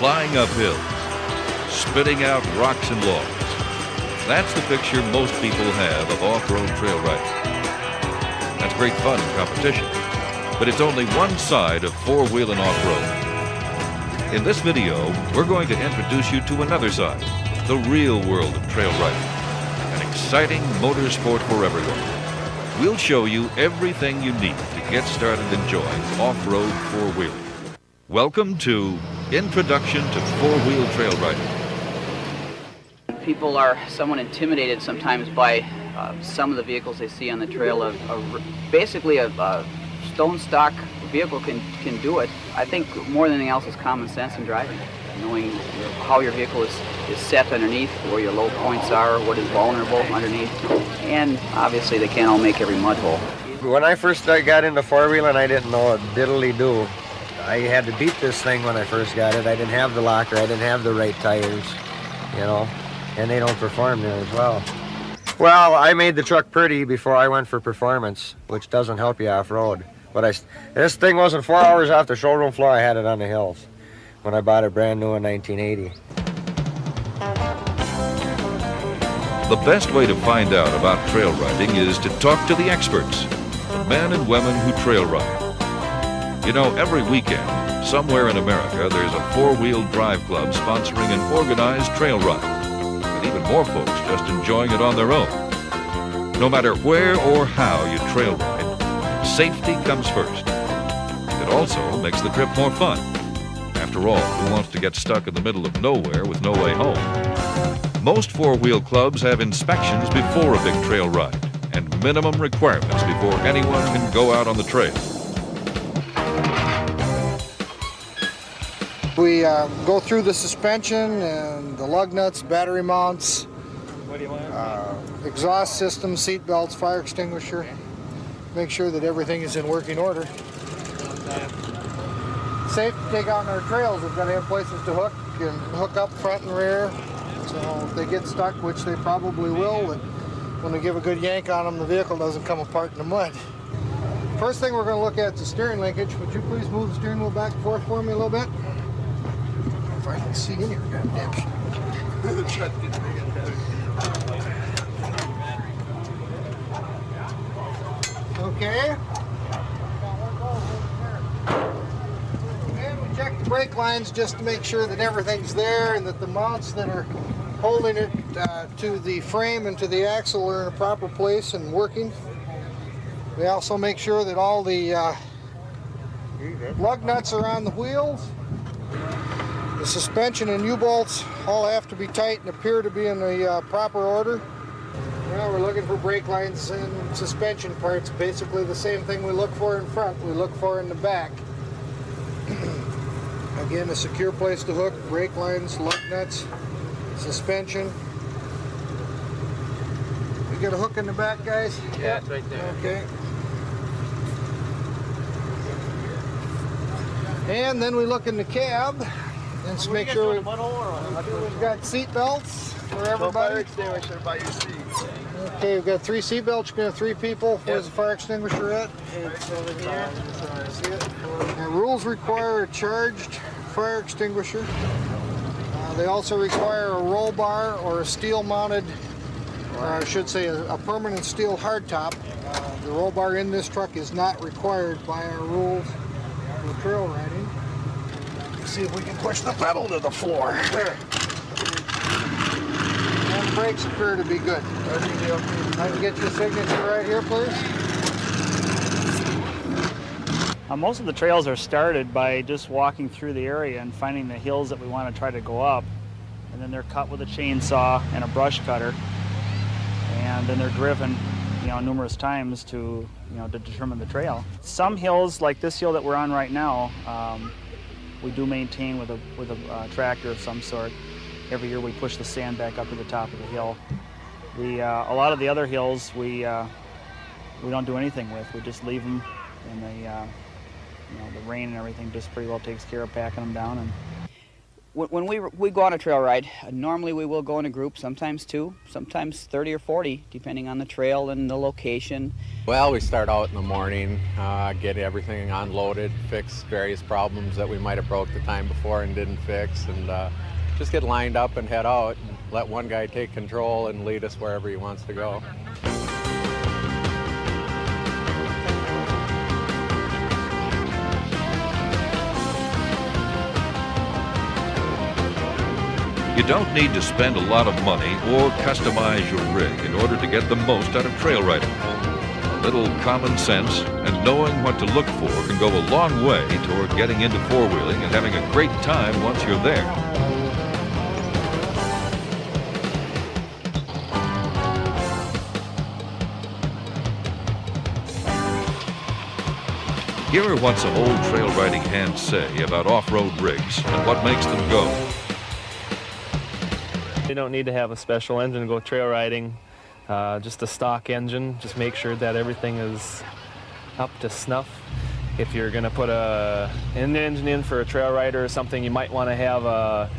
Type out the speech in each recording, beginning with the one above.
flying up hills, spitting out rocks and logs. That's the picture most people have of off-road trail riding. That's great fun and competition, but it's only one side of four-wheel and off-road. In this video, we're going to introduce you to another side, the real world of trail riding, an exciting motorsport for everyone. We'll show you everything you need to get started enjoying off-road four-wheeling. Welcome to Introduction to Four-Wheel Trail Riding. People are somewhat intimidated sometimes by uh, some of the vehicles they see on the trail. Of, of basically, a, a stone stock vehicle can, can do it. I think more than anything else is common sense in driving. Knowing how your vehicle is, is set underneath, where your low points are, what is vulnerable underneath, and obviously they can't all make every mud hole. When I first got into four-wheeling, I didn't know a diddly do. I had to beat this thing when I first got it. I didn't have the locker, I didn't have the right tires, you know, and they don't perform there as well. Well, I made the truck pretty before I went for performance, which doesn't help you off-road. But I, this thing wasn't four hours off the showroom floor. I had it on the hills when I bought it brand new in 1980. The best way to find out about trail riding is to talk to the experts, the men and women who trail ride. You know, every weekend, somewhere in America, there's a four-wheel drive club sponsoring an organized trail ride, with even more folks just enjoying it on their own. No matter where or how you trail ride, safety comes first. It also makes the trip more fun. After all, who wants to get stuck in the middle of nowhere with no way home? Most four-wheel clubs have inspections before a big trail ride and minimum requirements before anyone can go out on the trail. We uh, go through the suspension and the lug nuts, battery mounts, uh, exhaust system, seat belts, fire extinguisher. Make sure that everything is in working order. Safe to take out on our trails. We've got to have places to hook. Can hook up front and rear. So if they get stuck, which they probably will, when we give a good yank on them, the vehicle doesn't come apart in the mud. First thing we're going to look at is the steering linkage. Would you please move the steering wheel back and forth for me a little bit? I can see in goddamn. Okay. And we check the brake lines just to make sure that everything's there and that the mounts that are holding it uh, to the frame and to the axle are in a proper place and working. We also make sure that all the uh, lug nuts are on the wheels. The suspension and U-bolts all have to be tight and appear to be in the uh, proper order. Well, we're looking for brake lines and suspension parts. Basically the same thing we look for in front, we look for in the back. Again, a secure place to hook, brake lines, lug nuts, suspension. We got a hook in the back, guys? Yeah, it's right there. Okay. And then we look in the cab and just make sure we've, we've got seat belts for everybody. extinguisher by your seat. Okay, we've got three seat belts. You're gonna have three people. Where's the fire extinguisher at? It's over here. See it? Rules require a charged fire extinguisher. Uh, they also require a roll bar or a steel mounted, or I should say a, a permanent steel hardtop. Uh, the roll bar in this truck is not required by our rules for trail riding. Let's see if we can push the pedal to the floor. And brakes appear to be good. I can get your signature right here, please. Uh, most of the trails are started by just walking through the area and finding the hills that we want to try to go up. And then they're cut with a chainsaw and a brush cutter. And then they're driven, you know, numerous times to, you know, to determine the trail. Some hills, like this hill that we're on right now, um, we do maintain with a, with a uh, tractor of some sort. Every year we push the sand back up to the top of the hill. The, uh, a lot of the other hills we, uh, we don't do anything with. We just leave them and they, uh, you know, the rain and everything just pretty well takes care of packing them down. And When we, we go on a trail ride, normally we will go in a group, sometimes two, sometimes 30 or 40, depending on the trail and the location. Well, we start out in the morning, uh, get everything unloaded, fix various problems that we might have broke the time before and didn't fix, and uh, just get lined up and head out and let one guy take control and lead us wherever he wants to go. You don't need to spend a lot of money or customize your rig in order to get the most out of trail riding. A little common sense and knowing what to look for can go a long way toward getting into four-wheeling and having a great time once you're there. Here are what some old trail riding hands say about off-road rigs and what makes them go. You don't need to have a special engine to go trail riding. Uh, just a stock engine. Just make sure that everything is up to snuff. If you're going to put a, an engine in for a trail rider or something, you might want to have a,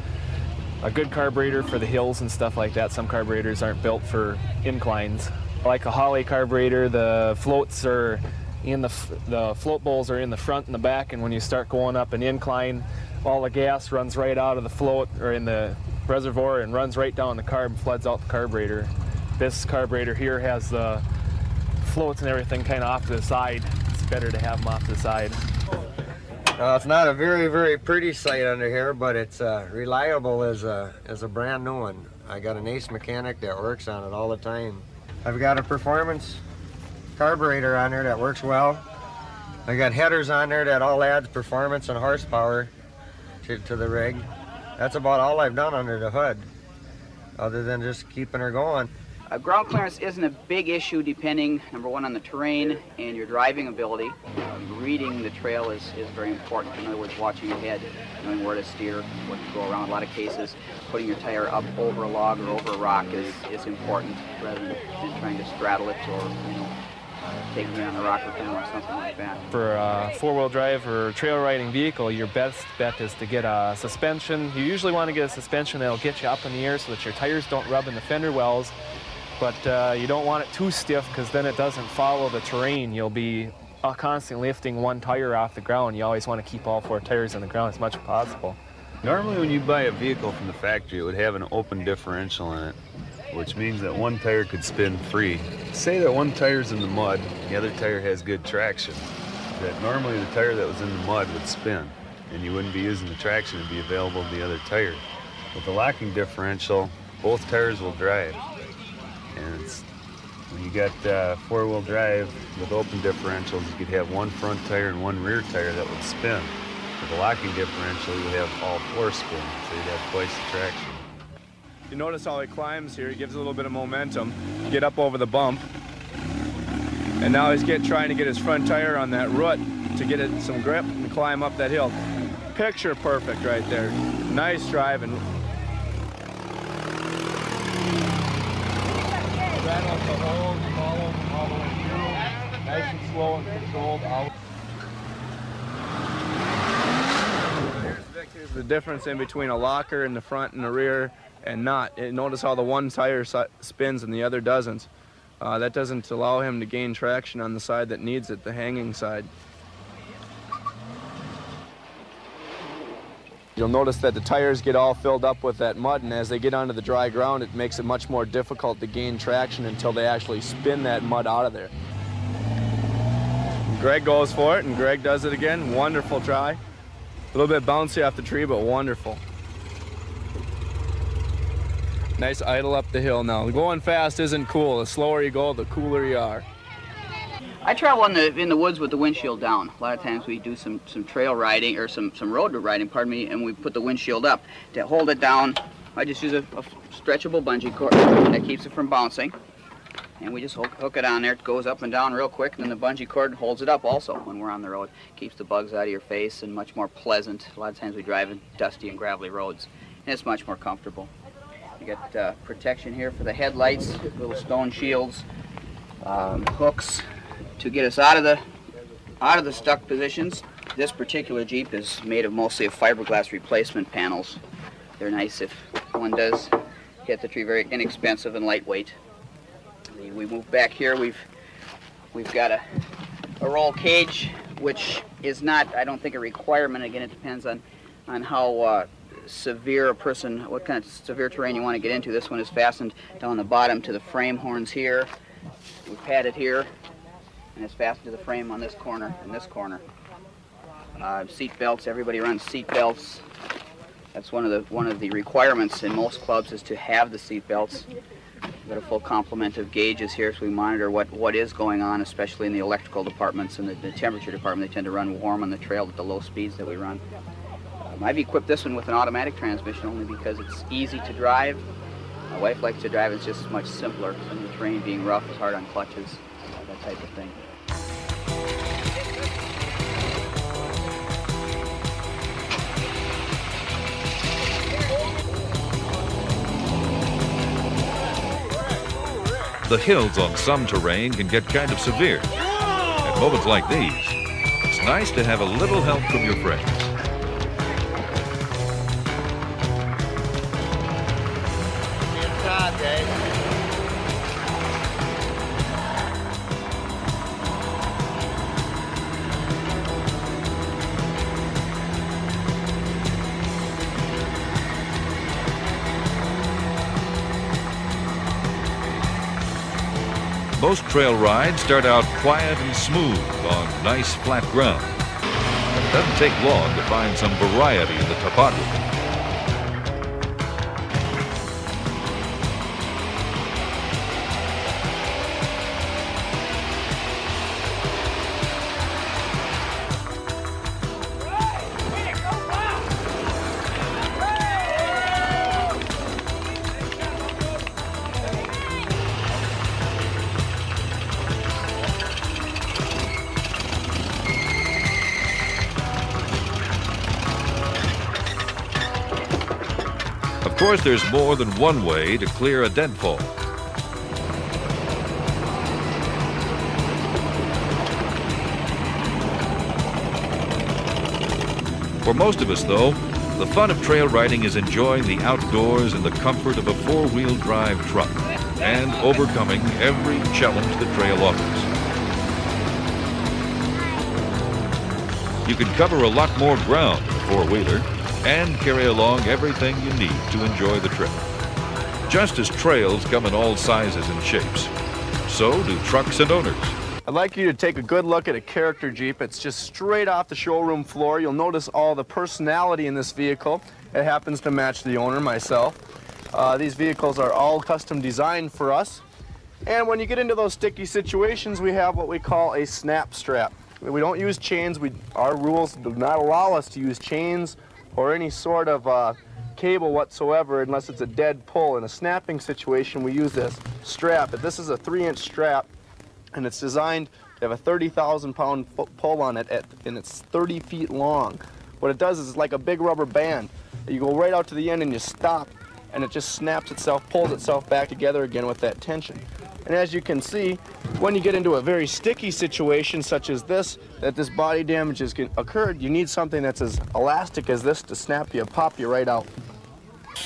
a good carburetor for the hills and stuff like that. Some carburetors aren't built for inclines. Like a Holley carburetor, the floats are in the, the float bowls are in the front and the back, and when you start going up an incline, all the gas runs right out of the float or in the reservoir and runs right down the carb, and floods out the carburetor. This carburetor here has the floats and everything kind of off to the side. It's better to have them off to the side. Uh, it's not a very, very pretty sight under here, but it's uh, reliable as a, as a brand new one. I got an ace mechanic that works on it all the time. I've got a performance carburetor on there that works well. I got headers on there that all adds performance and horsepower to, to the rig. That's about all I've done under the hood, other than just keeping her going. Uh, ground clearance isn't a big issue depending, number one, on the terrain and your driving ability. Uh, reading the trail is, is very important. In other words, watching ahead, knowing where to steer, what to go around. A lot of cases, putting your tire up over a log or over a rock is, is important rather than trying to straddle it or, you know, taking it on the rocker film or something like that. For a four-wheel drive or trail riding vehicle, your best bet is to get a suspension. You usually want to get a suspension that'll get you up in the air so that your tires don't rub in the fender wells, but uh, you don't want it too stiff because then it doesn't follow the terrain. You'll be uh, constantly lifting one tire off the ground. You always want to keep all four tires on the ground as much as possible. Normally when you buy a vehicle from the factory, it would have an open differential in it which means that one tire could spin free. Say that one tire's in the mud, the other tire has good traction, that normally the tire that was in the mud would spin, and you wouldn't be using the traction to be available to the other tire. With the locking differential, both tires will drive. And when you got uh, four-wheel drive with open differentials, you could have one front tire and one rear tire that would spin. With the locking differential, you have all four spin, so you'd have twice the traction. You notice how he climbs here, he gives a little bit of momentum, get up over the bump. And now he's get, trying to get his front tire on that root to get it some grip and climb up that hill. Picture perfect right there. Nice driving. Rattle the hole, follow all the way through. Nice and slow and controlled. Here's the difference in between a locker in the front and the rear and not. Notice how the one tire spins and the other doesn't. Uh, that doesn't allow him to gain traction on the side that needs it, the hanging side. You'll notice that the tires get all filled up with that mud, and as they get onto the dry ground, it makes it much more difficult to gain traction until they actually spin that mud out of there. Greg goes for it, and Greg does it again. Wonderful try. A little bit bouncy off the tree, but wonderful. Nice idle up the hill now. Going fast isn't cool. The slower you go, the cooler you are. I travel in the in the woods with the windshield down. A lot of times we do some some trail riding or some some road riding, pardon me, and we put the windshield up to hold it down. I just use a, a stretchable bungee cord that keeps it from bouncing, and we just hook, hook it on there. It goes up and down real quick, and then the bungee cord holds it up also when we're on the road. Keeps the bugs out of your face and much more pleasant. A lot of times we drive in dusty and gravelly roads, and it's much more comfortable. You got uh, protection here for the headlights, little stone shields, um, hooks to get us out of the out of the stuck positions. This particular Jeep is made of mostly of fiberglass replacement panels they're nice if one does hit the tree. Very inexpensive and lightweight. We move back here. We've we've got a, a roll cage, which is not, I don't think, a requirement. Again, it depends on on how uh, severe a person, what kind of severe terrain you want to get into. This one is fastened down the bottom to the frame horns here. We've padded here, and it's fastened to the frame on this corner and this corner. Uh, seat belts. Everybody runs seat belts. That's one of the one of the requirements in most clubs is to have the seat belts. We've got a full complement of gauges here, so we monitor what, what is going on, especially in the electrical departments and the, the temperature department. They tend to run warm on the trail at the low speeds that we run. Um, I've equipped this one with an automatic transmission only because it's easy to drive. My wife likes to drive, it's just much simpler. Of the terrain being rough is hard on clutches, that type of thing. The hills on some terrain can get kind of severe. At moments like these, it's nice to have a little help from your friends. Most trail rides start out quiet and smooth on nice flat ground. It doesn't take long to find some variety in the topography. Course, there's more than one way to clear a deadfall. For most of us, though, the fun of trail riding is enjoying the outdoors and the comfort of a four-wheel drive truck and overcoming every challenge the trail offers. You can cover a lot more ground a four-wheeler and carry along everything you need to enjoy the trip. Just as trails come in all sizes and shapes, so do trucks and owners. I'd like you to take a good look at a character Jeep. It's just straight off the showroom floor. You'll notice all the personality in this vehicle. It happens to match the owner, myself. Uh, these vehicles are all custom designed for us. And when you get into those sticky situations, we have what we call a snap strap. We don't use chains. We, our rules do not allow us to use chains or any sort of uh, cable whatsoever unless it's a dead pull. In a snapping situation, we use this strap. This is a three-inch strap, and it's designed to have a 30,000 pound pull on it, at, and it's 30 feet long. What it does is it's like a big rubber band. You go right out to the end and you stop, and it just snaps itself, pulls itself back together again with that tension. And as you can see, when you get into a very sticky situation such as this, that this body damage has occurred, you need something that's as elastic as this to snap you, pop you right out.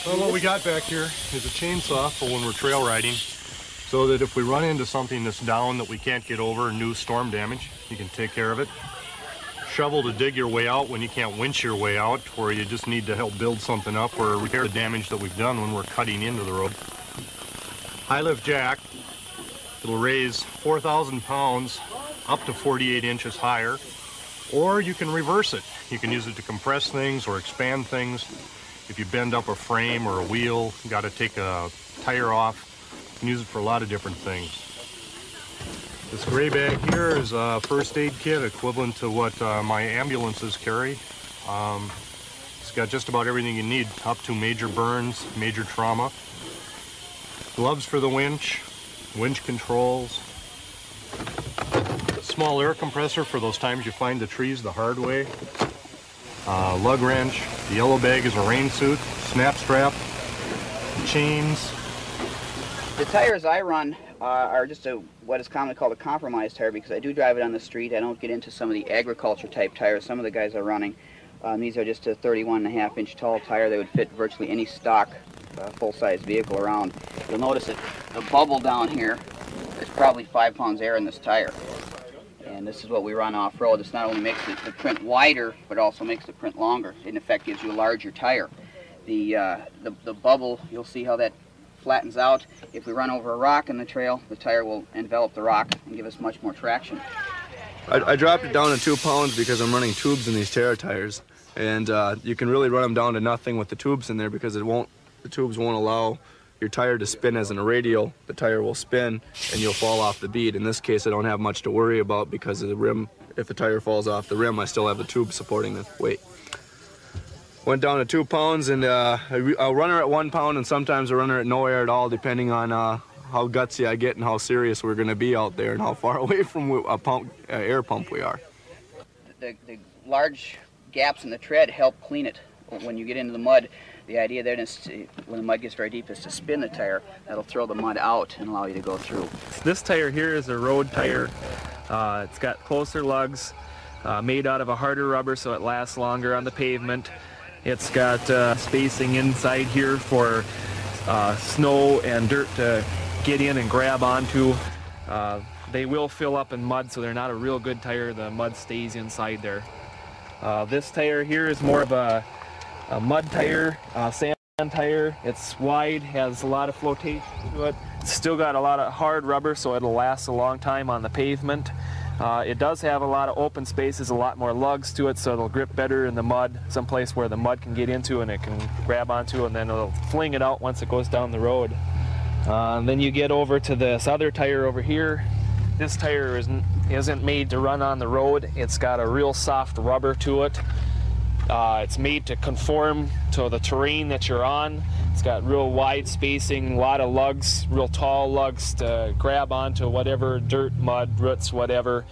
Well, what we got back here is a chainsaw for when we're trail riding, so that if we run into something that's down that we can't get over, new storm damage, you can take care of it. Shovel to dig your way out when you can't winch your way out, or you just need to help build something up or repair the damage that we've done when we're cutting into the road. High lift jack It'll raise 4,000 pounds up to 48 inches higher, or you can reverse it. You can use it to compress things or expand things. If you bend up a frame or a wheel, you got to take a tire off. You can use it for a lot of different things. This gray bag here is a first aid kit equivalent to what uh, my ambulances carry. Um, it's got just about everything you need, up to major burns, major trauma. Gloves for the winch, winch controls, small air compressor for those times you find the trees the hard way, uh, lug wrench, the yellow bag is a rain suit, snap strap, chains. The tires I run uh, are just a what is commonly called a compromise tire because I do drive it on the street. I don't get into some of the agriculture type tires some of the guys are running. Um, these are just a 31 and a half inch tall tire that would fit virtually any stock uh, full-size vehicle around. You'll notice that the bubble down here is probably five pounds air in this tire. And this is what we run off-road. This not only makes the, the, print wider, but also makes the print longer. In effect, gives you a larger tire. The, uh, the, the bubble, you'll see how that flattens out. If we run over a rock in the trail, the tire will envelop the rock and give us much more traction. I, I dropped it down to two pounds because I'm running tubes in these Terra tires. And uh, you can really run them down to nothing with the tubes in there because it won't, the tubes won't allow your tire to spin as in a radial. The tire will spin and you'll fall off the bead. In this case, I don't have much to worry about because of the rim. If the tire falls off the rim, I still have the tube supporting the weight. Went down to two pounds and uh, I'll run her at one pound and sometimes a runner at no air at all depending on uh, how gutsy I get and how serious we're going to be out there and how far away from a pump, uh, air pump we are. The, the large gaps in the tread help clean it. When you get into the mud, the idea then is to, when the mud gets very deep is to spin the tire. That'll throw the mud out and allow you to go through. This tire here is a road tire. Uh, it's got closer lugs, uh, made out of a harder rubber so it lasts longer on the pavement. It's got uh, spacing inside here for uh, snow and dirt to get in and grab onto. Uh, they will fill up in mud, so they're not a real good tire. The mud stays inside there. Uh, this tire here is more of a, a mud tire, sand tire. It's wide, has a lot of flotation to it. It's still got a lot of hard rubber, so it'll last a long time on the pavement. Uh, it does have a lot of open spaces, a lot more lugs to it, so it'll grip better in the mud, someplace where the mud can get into and it can grab onto, and then it'll fling it out once it goes down the road. Uh, then you get over to this other tire over here. This tire isn't, isn't made to run on the road. It's got a real soft rubber to it. Uh, it's made to conform to the terrain that you're on. It's got real wide spacing, a lot of lugs, real tall lugs to grab onto whatever dirt, mud, roots, whatever.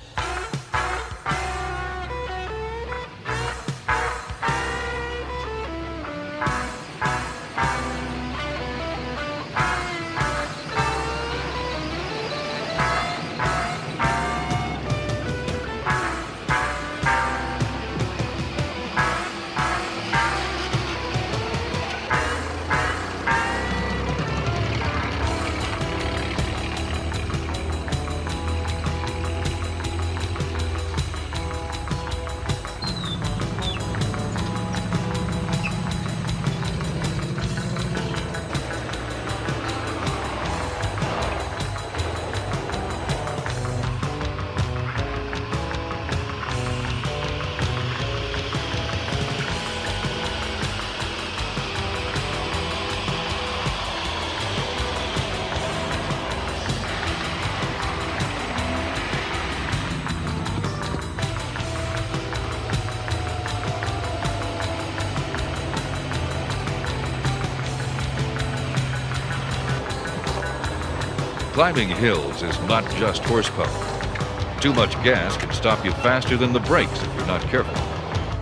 Climbing hills is not just horsepower. Too much gas can stop you faster than the brakes if you're not careful.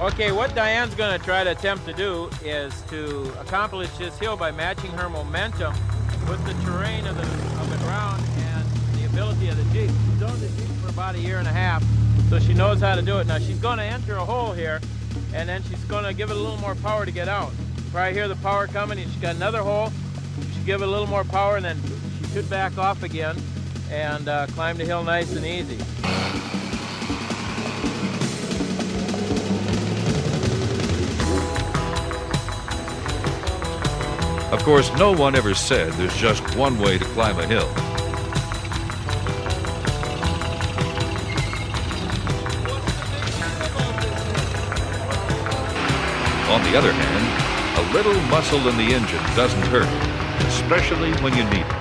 Okay, what Diane's going to try to attempt to do is to accomplish this hill by matching her momentum with the terrain of the, of the ground and the ability of the Jeep. She's owned the Jeep for about a year and a half, so she knows how to do it. Now, she's going to enter a hole here, and then she's going to give it a little more power to get out. Right here, the power coming, and she's got another hole. She give it a little more power, and then should back off again and uh, climb the hill nice and easy. Of course, no one ever said there's just one way to climb a hill. On the other hand, a little muscle in the engine doesn't hurt, especially when you need it.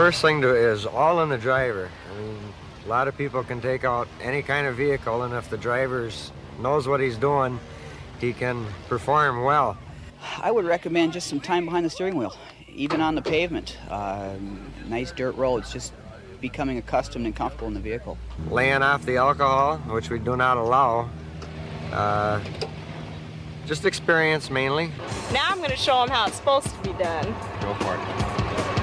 First thing to is all in the driver. I mean, a lot of people can take out any kind of vehicle, and if the driver knows what he's doing, he can perform well. I would recommend just some time behind the steering wheel, even on the pavement. Um, nice dirt roads, just becoming accustomed and comfortable in the vehicle. Laying off the alcohol, which we do not allow. Uh, just experience mainly. Now I'm going to show them how it's supposed to be done. Go for it.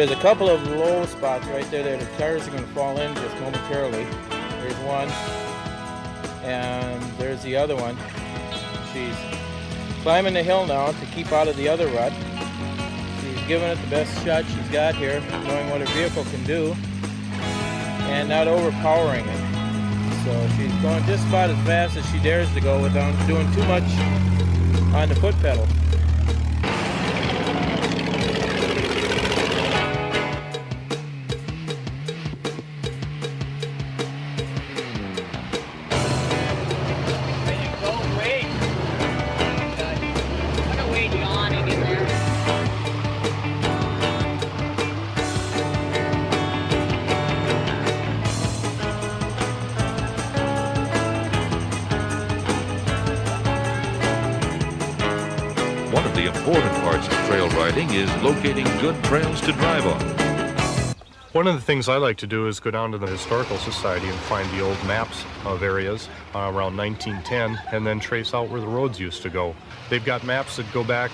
There's a couple of low spots right there that the tires are going to fall in just momentarily. There's one, and there's the other one. She's climbing the hill now to keep out of the other rut. She's giving it the best shot she's got here, knowing what her vehicle can do, and not overpowering it. So she's going just about as fast as she dares to go without doing too much on the foot pedal. Is locating good trails to drive on. One of the things I like to do is go down to the Historical Society and find the old maps of areas uh, around 1910 and then trace out where the roads used to go. They've got maps that go back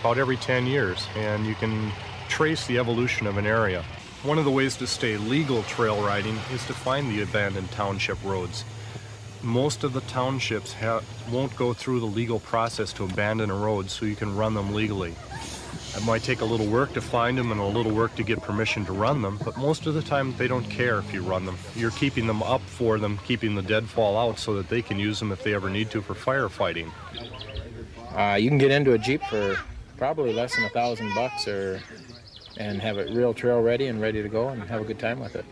about every 10 years and you can trace the evolution of an area. One of the ways to stay legal trail riding is to find the abandoned township roads. Most of the townships won't go through the legal process to abandon a road so you can run them legally. It might take a little work to find them and a little work to get permission to run them, but most of the time they don't care if you run them. You're keeping them up for them, keeping the deadfall out so that they can use them if they ever need to for firefighting. Uh, you can get into a Jeep for probably less than a thousand bucks or and have it real trail ready and ready to go and have a good time with it.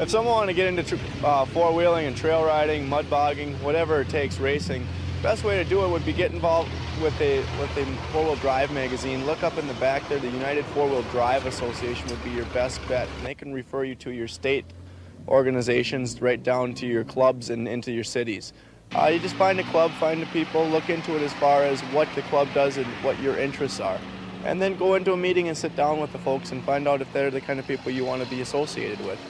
If someone want to get into uh, four-wheeling and trail riding, mud bogging, whatever it takes, racing, best way to do it would be get involved with a with a four-wheel drive magazine. Look up in the back there. The United Four-Wheel Drive Association would be your best bet. And they can refer you to your state organizations, right down to your clubs and into your cities. Uh, you just find a club, find the people, look into it as far as what the club does and what your interests are. And then go into a meeting and sit down with the folks and find out if they're the kind of people you want to be associated with.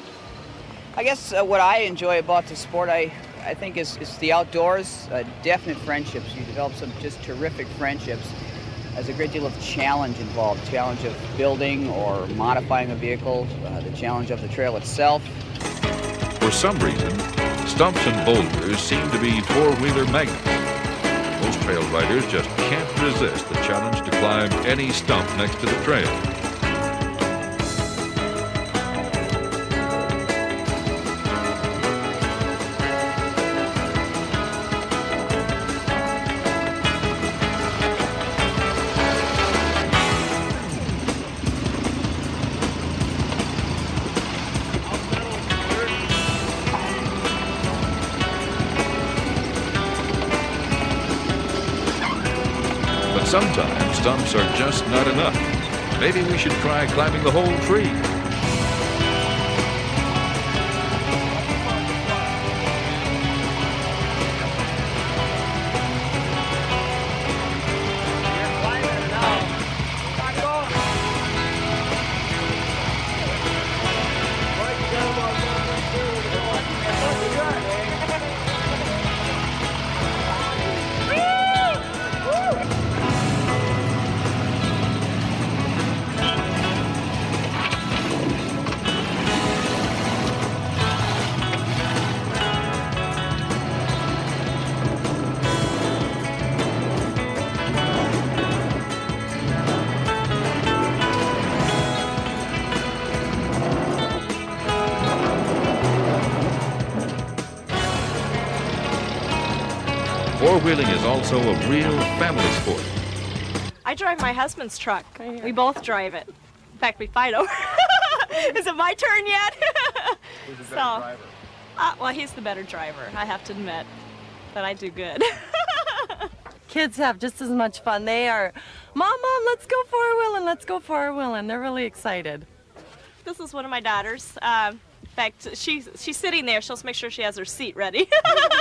I guess uh, what I enjoy about the sport, I I think it's, is the outdoors, uh, definite friendships. You develop some just terrific friendships. There's a great deal of challenge involved, challenge of building or modifying a vehicle, uh, the challenge of the trail itself. For some reason, stumps and boulders seem to be four-wheeler magnets. Most trail riders just can't resist the challenge to climb any stump next to the trail. Are just not enough. Maybe we should try climbing the whole tree. Is also a real family sport. I drive my husband's truck. We both drive it. In fact, we fight over. Is it my turn yet? Who's the So- driver? Uh, well, he's the better driver, I have to admit. But I do good. Kids have just as much fun. They are, Mom, Mom, let's go for four wheeling, let's go for four wheeling. They're really excited. this is one of my daughters. Um, in fact, she's she's sitting there. She'll make sure she has her seat ready.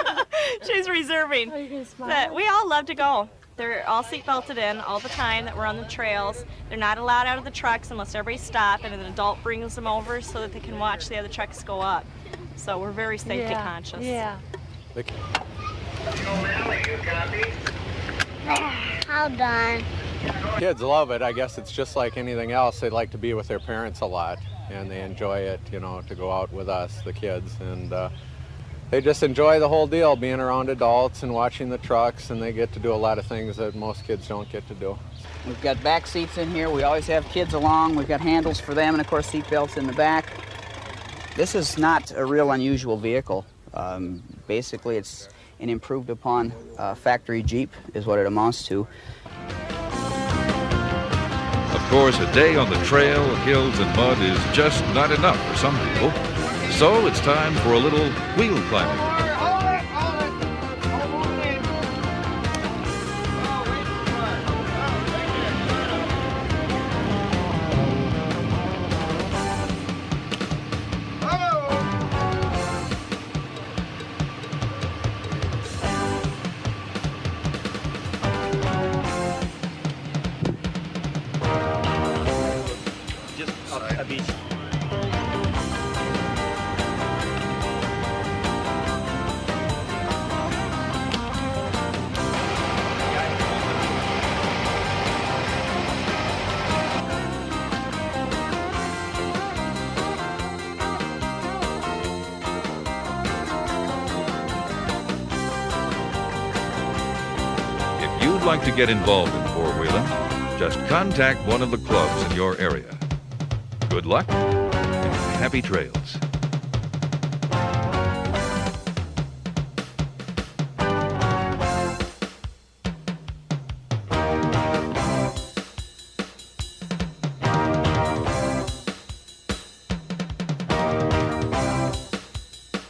she's reserving. But we all love to go. They're all seat belted in all the time that we're on the trails. They're not allowed out of the trucks unless everybody stop and an adult brings them over so that they can watch the other trucks go up. So we're very safety Yeah, conscious. Yeah. How done? Kids love it. I guess it's just like anything else. They like to be with their parents a lot, and they enjoy it, you know, to go out with us, the kids, and uh, they just enjoy the whole deal, being around adults and watching the trucks, and they get to do a lot of things that most kids don't get to do. We've got back seats in here. We always have kids along. We've got handles for them, and of course, seat belts in the back. This is not a real unusual vehicle. Um, basically, it's an improved upon uh, factory Jeep, is what it amounts to. Of course, a day on the trail, hills, and mud is just not enough for some people. So it's time for a little wheel climbing. If you'd like to get involved in four-wheeling, just contact one of the clubs in your area. Good luck and happy trails.